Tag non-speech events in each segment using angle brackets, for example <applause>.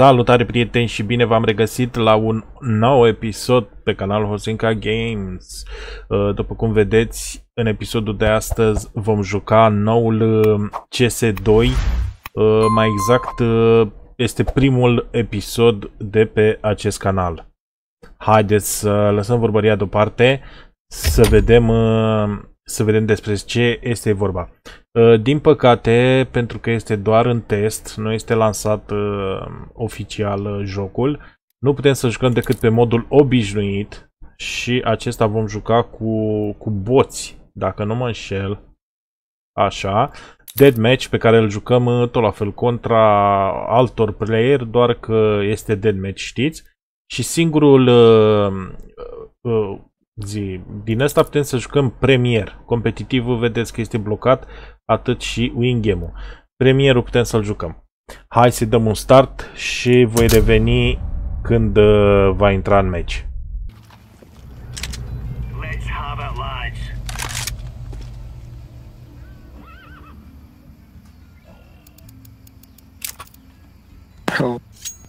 Salutare prieteni și bine v-am regăsit la un nou episod pe canalul Hosinka Games. Uh, după cum vedeți, în episodul de astăzi vom juca noul uh, CS2. Uh, mai exact, este primul episod de pe acest canal. Haideți să lăsăm vorbăria deoparte, să vedem, să vedem despre ce este vorba. Uh, din păcate, pentru că este doar în test, nu este lansat uh, oficial uh, jocul, nu putem să jucăm decât pe modul obișnuit și acesta vom juca cu, cu boți, dacă nu mă înșel. Așa. Deadmatch pe care îl jucăm uh, tot la fel contra altor player, doar că este deadmatch, știți? Și singurul uh, uh, zi, din asta putem să jucăm premier. Competitivul vedeți că este blocat atât și Wingame-ul. Premierul putem să-l jucăm. Hai să dăm un start și voi reveni când uh, va intra în meci.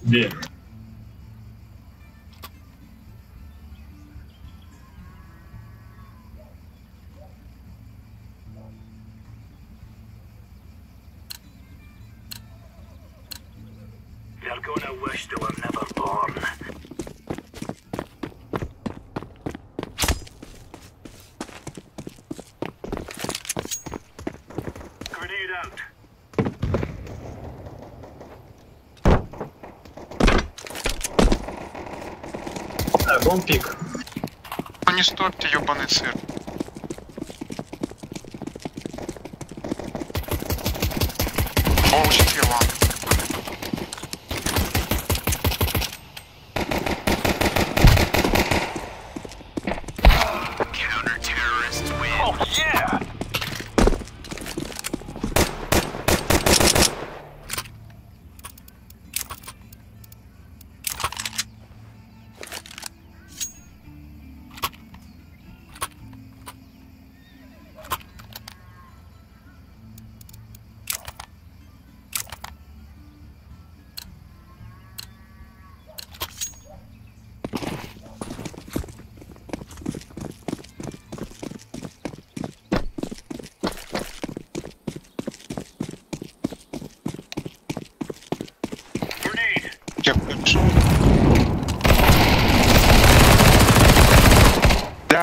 Bine. Wish they were never born. Grenade out. Так, бомб пик. Ну не стопьте, ебаный сыр.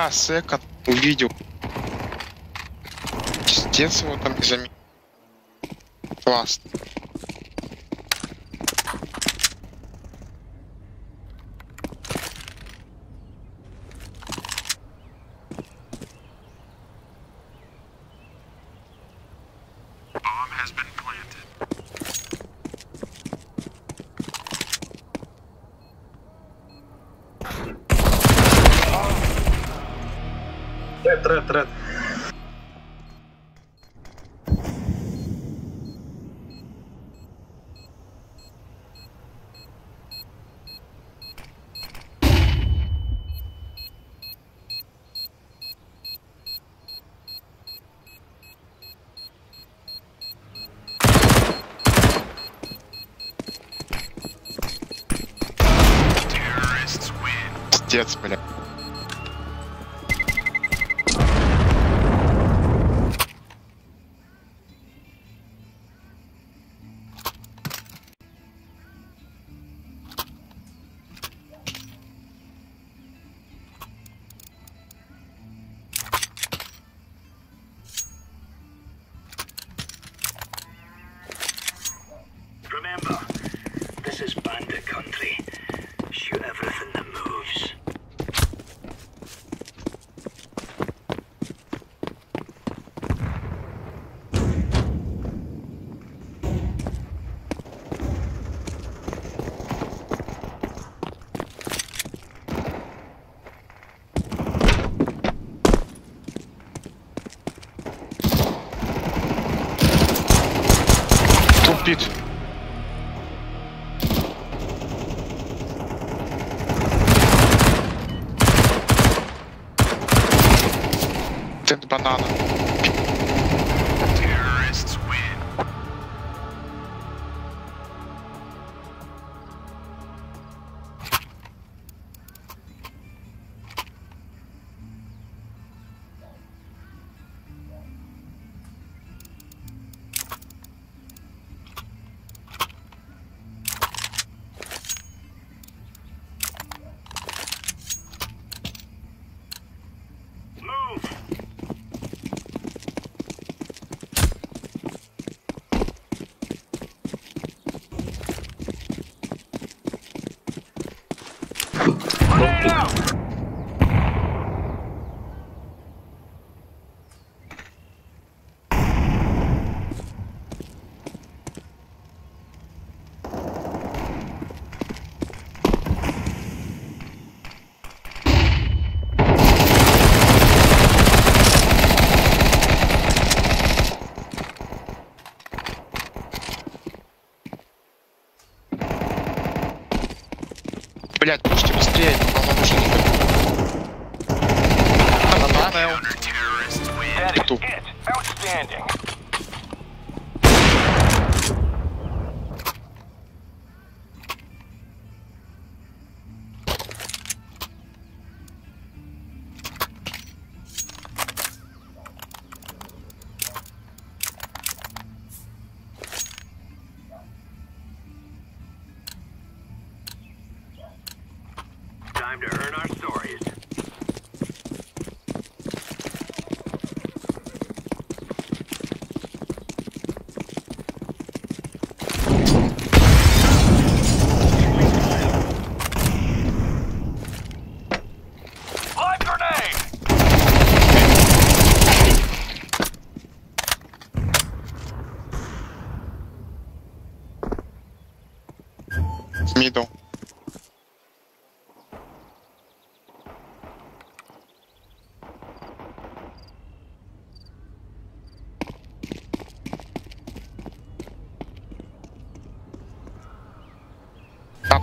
Да, Сека увидел. Пиздец его там не заметил. Классно. Пиздец, бля. Outstanding.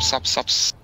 stop, stop, stop.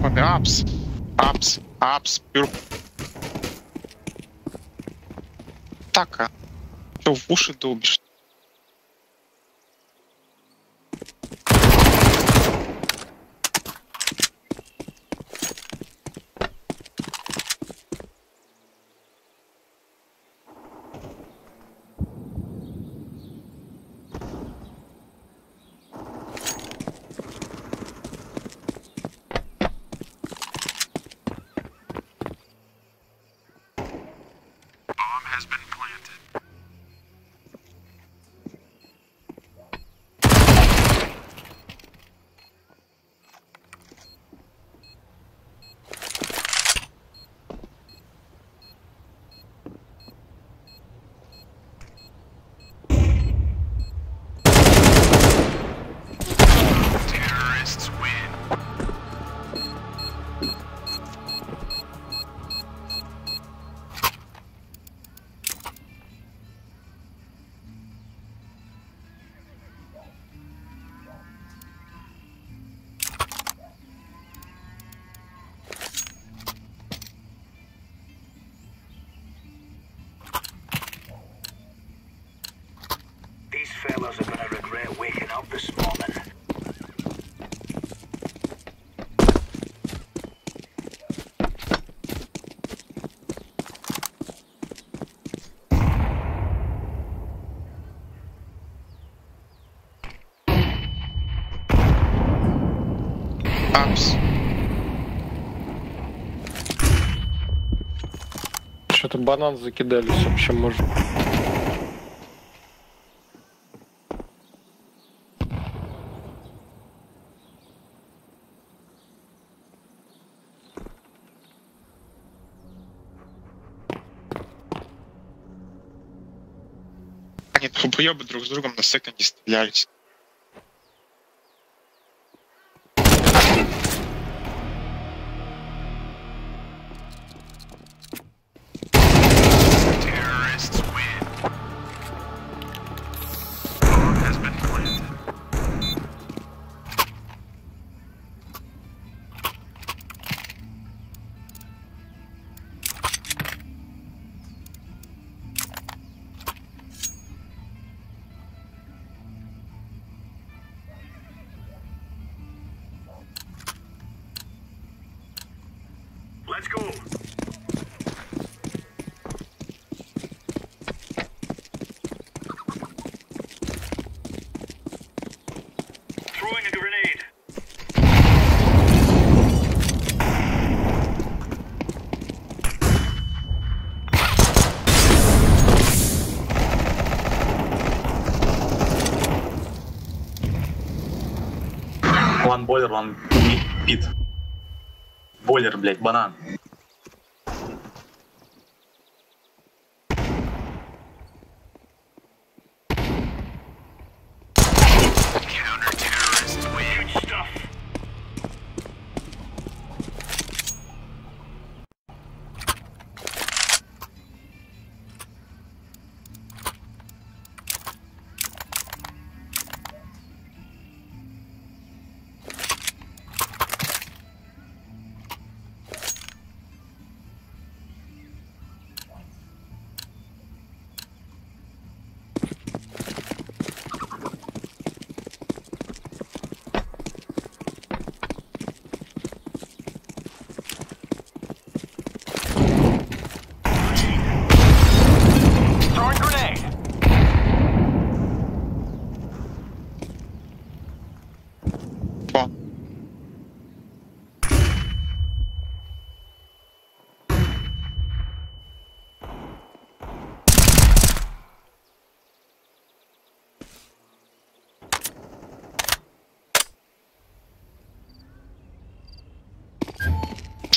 команди апс. Апс, апс, пюр. Така. Що в уші долбиш? cops. Что-то банан закидались вообще, может. Они тупоебы друг с другом на секунде стрелялись. One бойлер, one пит. Бойлер, блядь, банан.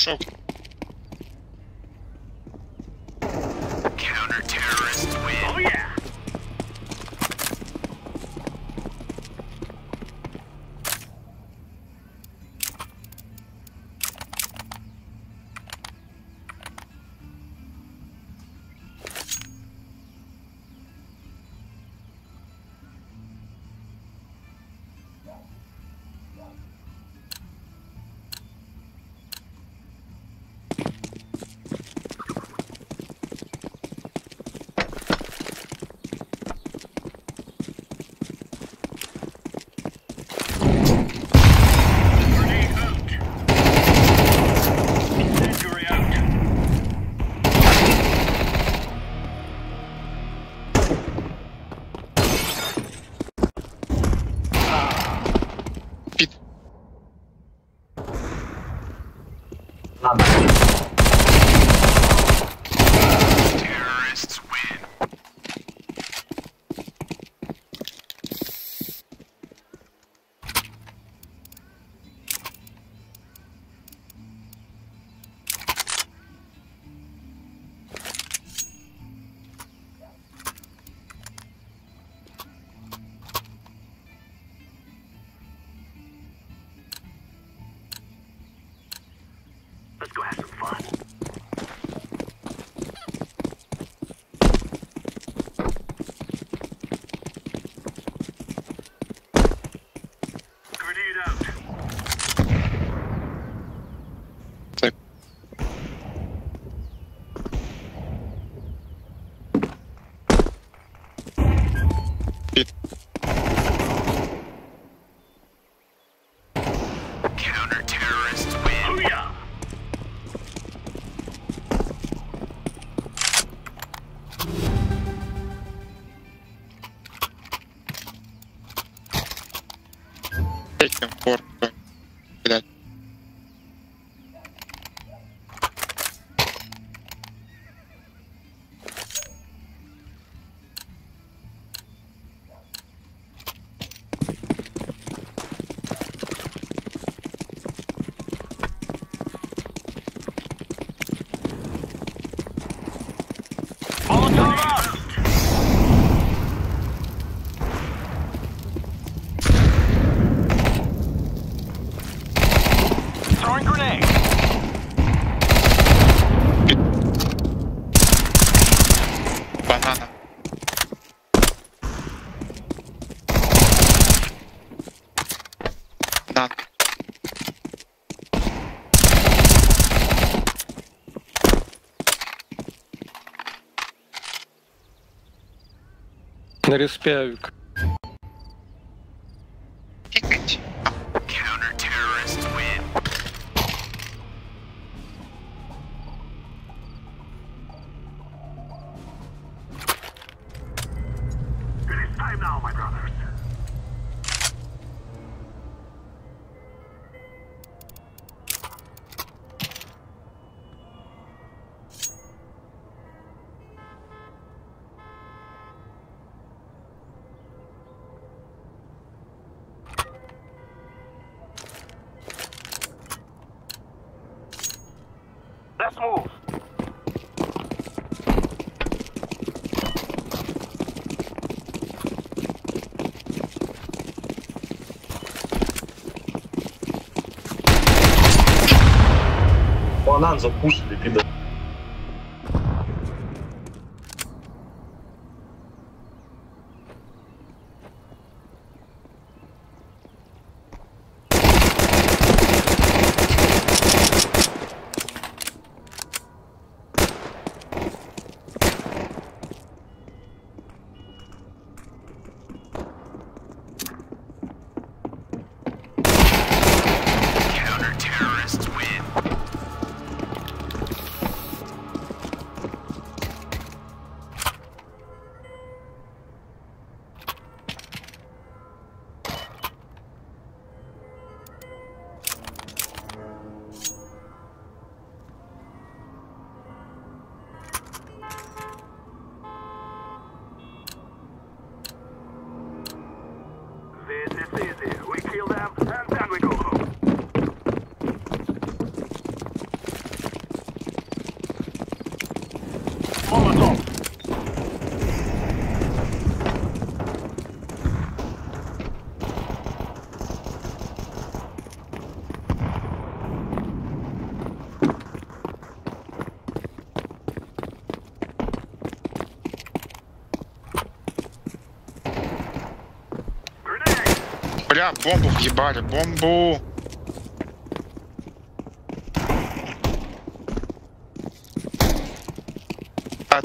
show. Банана. Над. На респявик. Lufthansa кушали, пидор. Easy. We kill them, and then we go home. Бля, бомбу въебали, бомбу!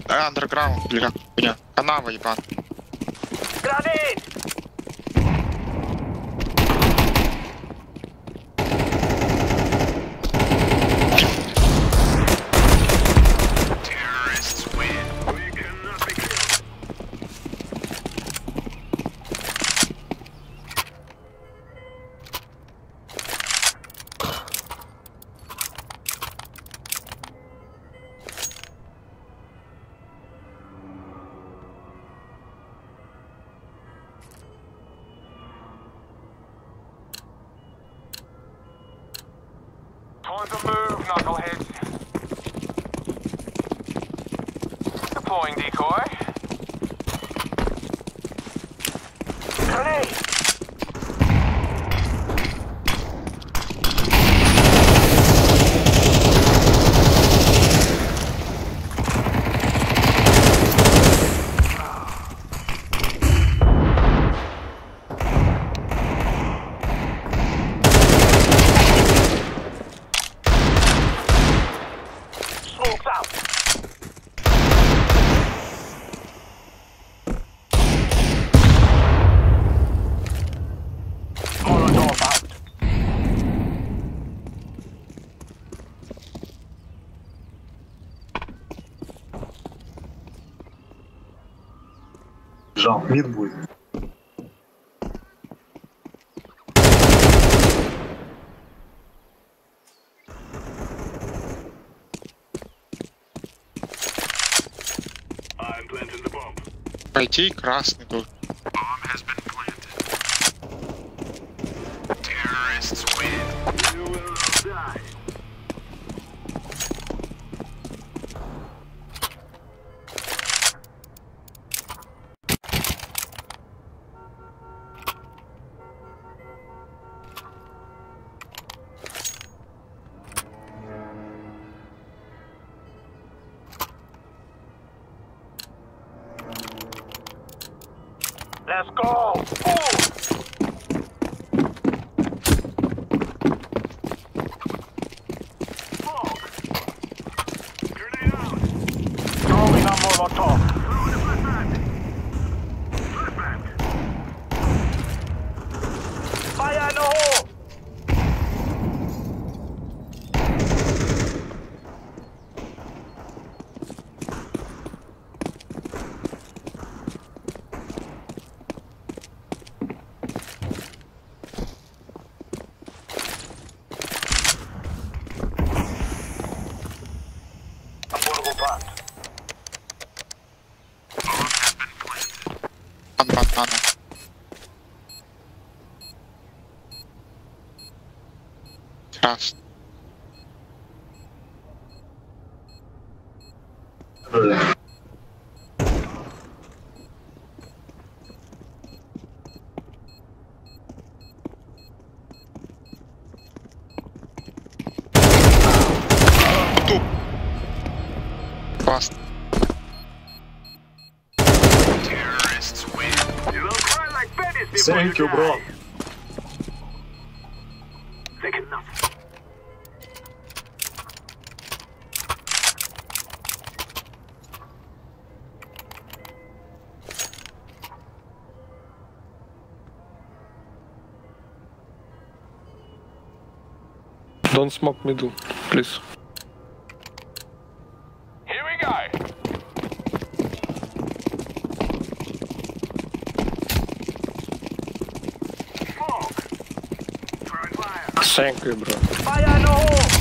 Андерграунд, бля, бля, канава ебан. Гранит! побежал. Мид будет. Пройти красный тут. on top. Thank you, bro. Don't smoke middle, please. Thank you, bro. Fire in the hole!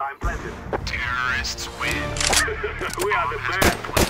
I'm planted. Terrorists win. <laughs> we are the best.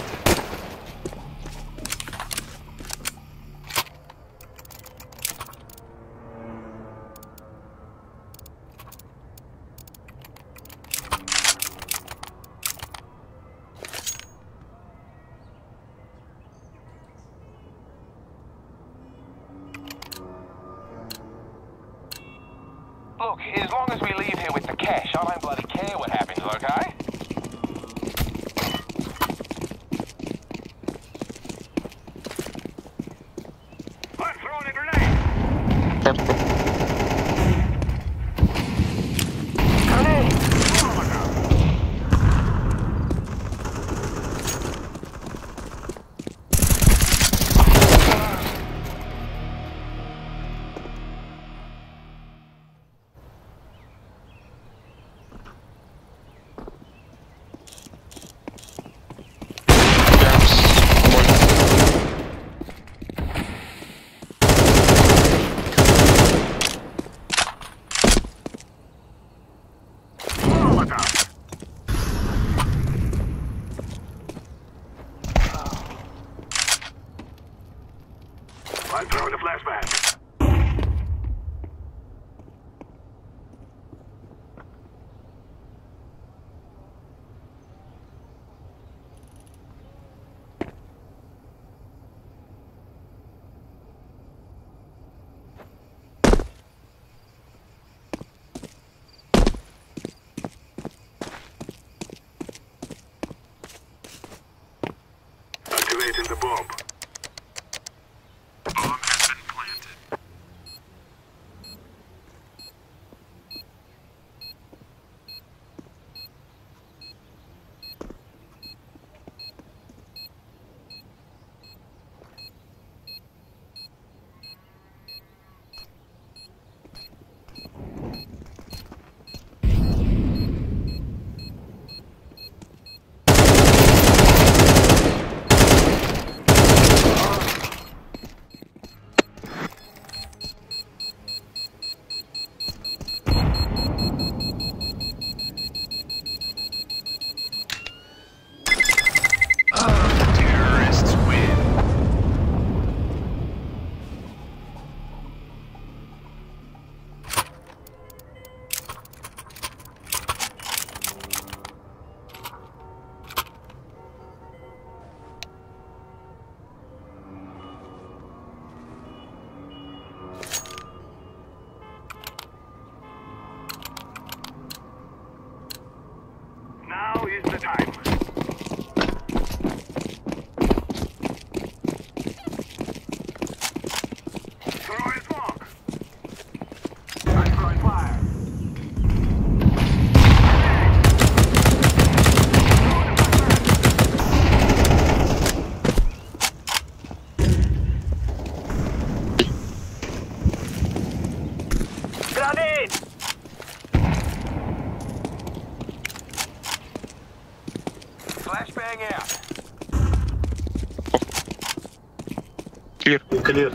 Beleza.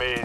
被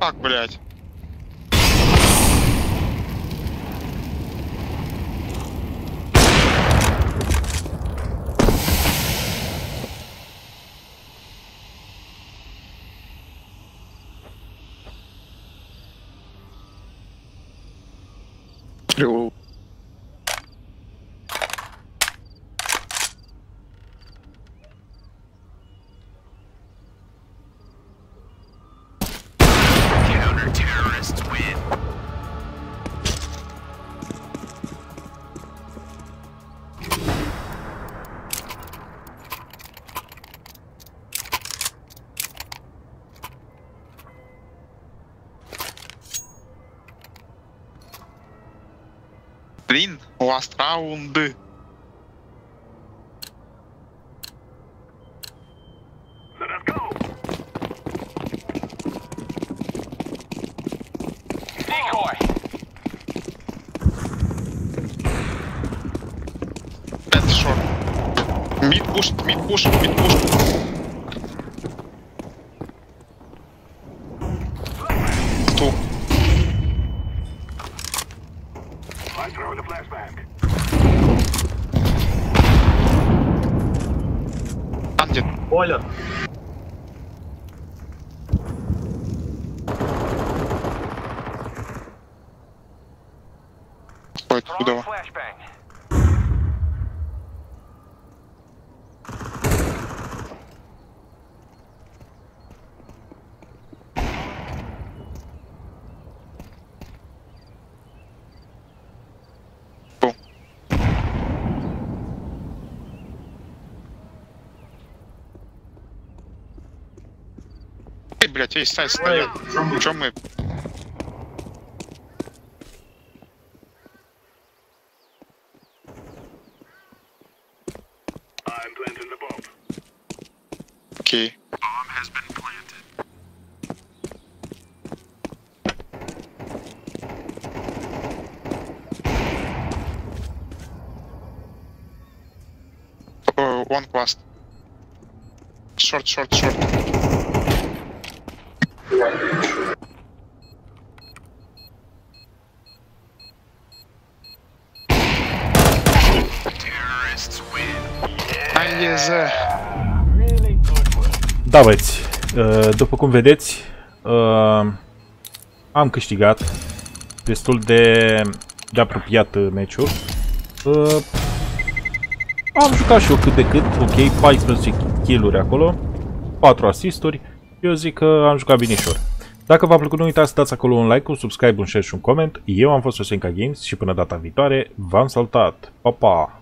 Как, блядь? Клево. Last round. That's short. Mid push, mid push, mid push. Maciej, stań, stań. Drum whip. I'm. Okay. Bomb has been planted. Oh, one quest. Short, short, short. Ai, yes, uh, Da, băieți, uh, după cum vedeți, uh, am câștigat destul de, de apropiat uh, meciul. Uh, am jucat și eu cât de cât, ok, 14 kill-uri acolo, 4 asisturi, eu zic că am jucat binișor. Dacă v-a plăcut, nu uitați să dați acolo un like, un subscribe, un share și un coment. Eu am fost Osenca Games și până data viitoare, v-am salutat! Pa, pa!